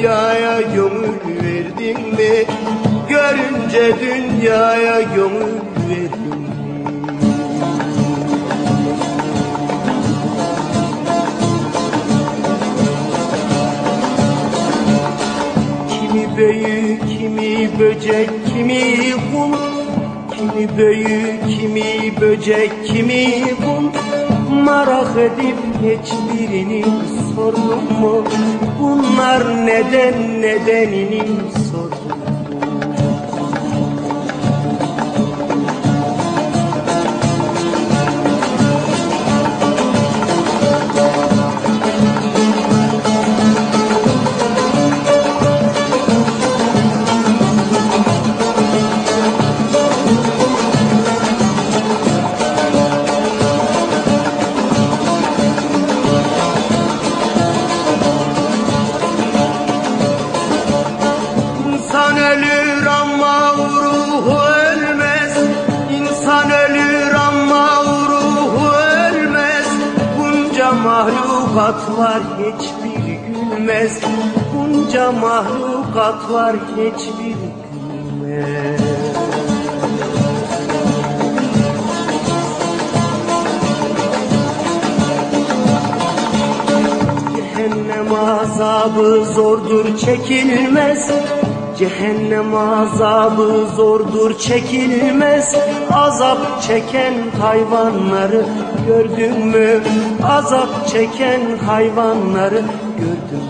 dünyaya gönül verdin mi? Görünce dünyaya gönül verdin mi? Kimi büyük, kimi böcek, kimi kum Kimi büyük, kimi böcek, kimi kum Merak edip hiçbirini sordum mu? Bunlar neden nedenini sordum Bunca mahlukat var hiçbiri gülmez. Bunca mahlukat var hiçbiri gülmez. Cehennem azabı zordur çekilmez Cehennem azabı zordur çekilmez Azap çeken hayvanları gördün mü? Azap çeken hayvanları gördün mü?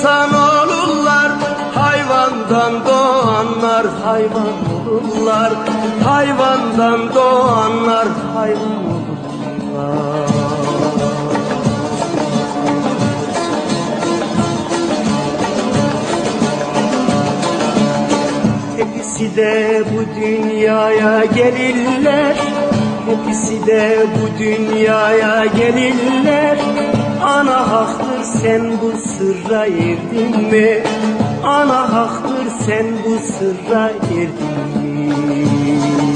İnsan olurlar Hayvandan doğanlar hayvan olurlar Hayvandan doğanlar hayvan olurlar. Hepsi de bu dünyaya gelirler Hepsi de bu dünyaya gelirler Ana haktır sen bu sırra erdin mi? Ana haktır sen bu sırra erdin mi?